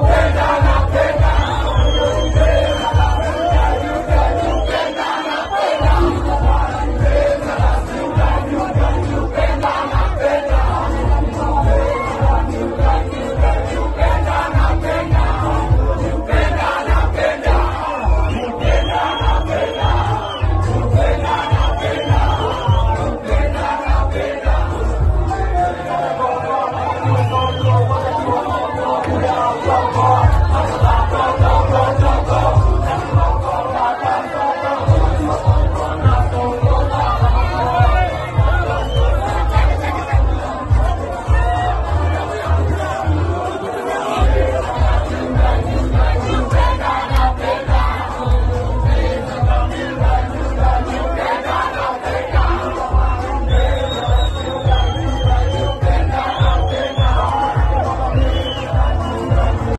Upenda